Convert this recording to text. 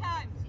times?